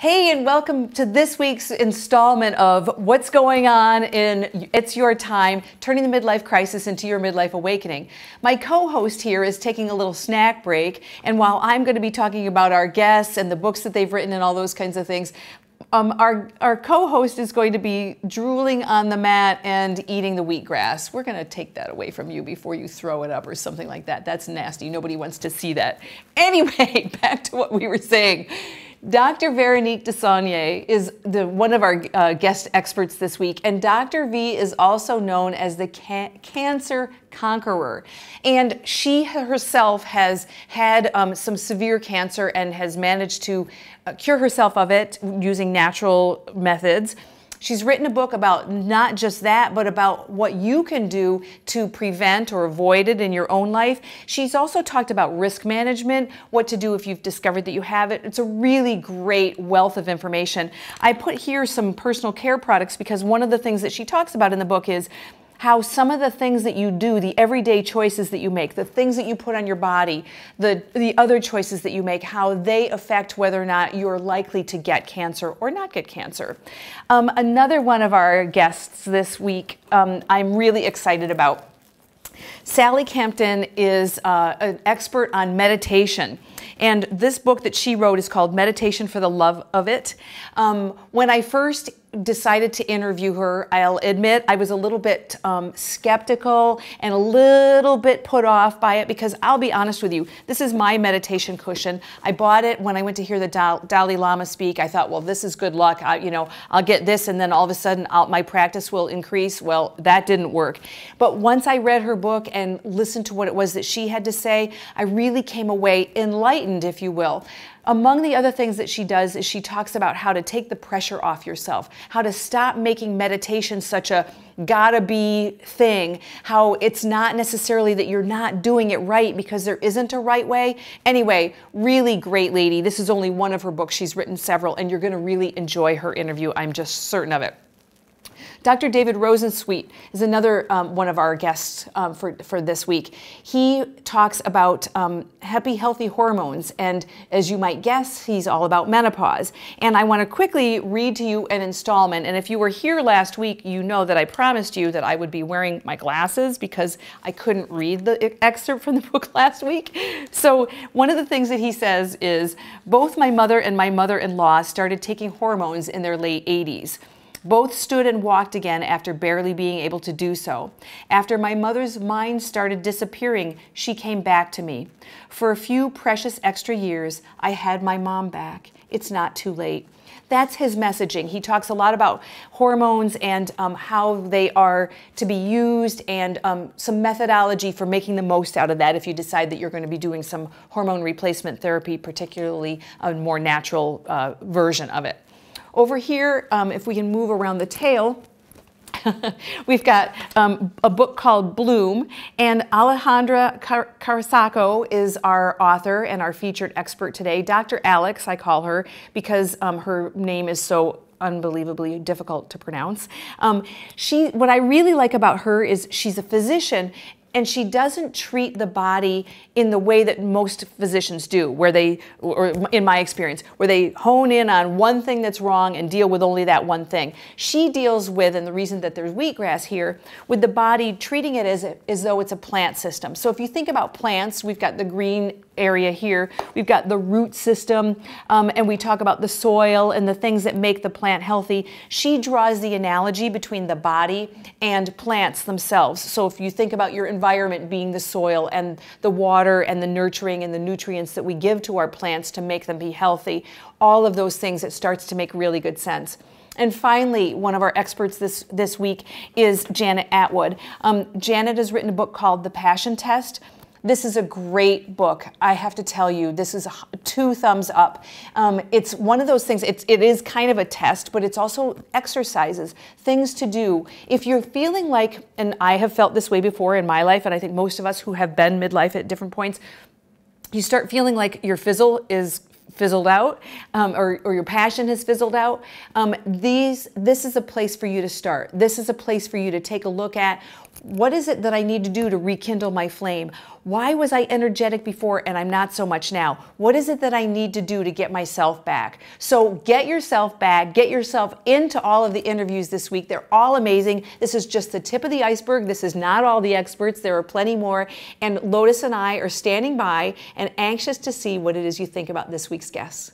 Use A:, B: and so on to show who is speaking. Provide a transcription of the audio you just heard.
A: Hey, and welcome to this week's installment of What's Going On in It's Your Time, turning the midlife crisis into your midlife awakening. My co host here is taking a little snack break, and while I'm going to be talking about our guests and the books that they've written and all those kinds of things, um, our, our co-host is going to be drooling on the mat and eating the wheatgrass. We're going to take that away from you before you throw it up or something like that. That's nasty. Nobody wants to see that. Anyway, back to what we were saying. Dr. Veronique Desaulniers is the, one of our uh, guest experts this week, and Dr. V is also known as the ca cancer conqueror. And she herself has had um, some severe cancer and has managed to uh, cure herself of it using natural methods. She's written a book about not just that, but about what you can do to prevent or avoid it in your own life. She's also talked about risk management, what to do if you've discovered that you have it. It's a really great wealth of information. I put here some personal care products because one of the things that she talks about in the book is how some of the things that you do, the everyday choices that you make, the things that you put on your body, the, the other choices that you make, how they affect whether or not you're likely to get cancer or not get cancer. Um, another one of our guests this week um, I'm really excited about. Sally Kempton is uh, an expert on meditation. And this book that she wrote is called Meditation for the Love of It. Um, when I first decided to interview her, I'll admit I was a little bit um, skeptical and a little bit put off by it because I'll be honest with you, this is my meditation cushion. I bought it when I went to hear the Dalai Lama speak. I thought, well, this is good luck. I, you know, I'll get this and then all of a sudden I'll, my practice will increase. Well, that didn't work. But once I read her book and listened to what it was that she had to say, I really came away enlightened, if you will. Among the other things that she does is she talks about how to take the pressure off yourself, how to stop making meditation such a gotta be thing, how it's not necessarily that you're not doing it right because there isn't a right way. Anyway, really great lady. This is only one of her books. She's written several, and you're gonna really enjoy her interview. I'm just certain of it. Dr. David Rosensweet is another um, one of our guests um, for, for this week. He talks about um, happy, healthy hormones, and as you might guess, he's all about menopause. And I want to quickly read to you an installment. And if you were here last week, you know that I promised you that I would be wearing my glasses because I couldn't read the excerpt from the book last week. So one of the things that he says is both my mother and my mother-in-law started taking hormones in their late 80s. Both stood and walked again after barely being able to do so. After my mother's mind started disappearing, she came back to me. For a few precious extra years, I had my mom back. It's not too late. That's his messaging. He talks a lot about hormones and um, how they are to be used and um, some methodology for making the most out of that if you decide that you're going to be doing some hormone replacement therapy, particularly a more natural uh, version of it. Over here, um, if we can move around the tail, we've got um, a book called Bloom, and Alejandra Car is our author and our featured expert today. Dr. Alex, I call her, because um, her name is so unbelievably difficult to pronounce. Um, she, what I really like about her is she's a physician and she doesn't treat the body in the way that most physicians do, where they, or in my experience, where they hone in on one thing that's wrong and deal with only that one thing. She deals with, and the reason that there's wheatgrass here, with the body treating it as, as though it's a plant system. So if you think about plants, we've got the green area here. We've got the root system, um, and we talk about the soil and the things that make the plant healthy. She draws the analogy between the body and plants themselves. So if you think about your environment being the soil and the water and the nurturing and the nutrients that we give to our plants to make them be healthy, all of those things, it starts to make really good sense. And finally, one of our experts this, this week is Janet Attwood. Um, Janet has written a book called The Passion Test. This is a great book. I have to tell you, this is two thumbs up. Um, it's one of those things, it's, it is kind of a test, but it's also exercises, things to do. If you're feeling like, and I have felt this way before in my life, and I think most of us who have been midlife at different points, you start feeling like your fizzle is fizzled out um, or, or, your passion has fizzled out, um, these, this is a place for you to start. This is a place for you to take a look at what is it that I need to do to rekindle my flame? Why was I energetic before and I'm not so much now? What is it that I need to do to get myself back? So get yourself back, get yourself into all of the interviews this week. They're all amazing. This is just the tip of the iceberg. This is not all the experts. There are plenty more. And Lotus and I are standing by and anxious to see what it is you think about this week's guests.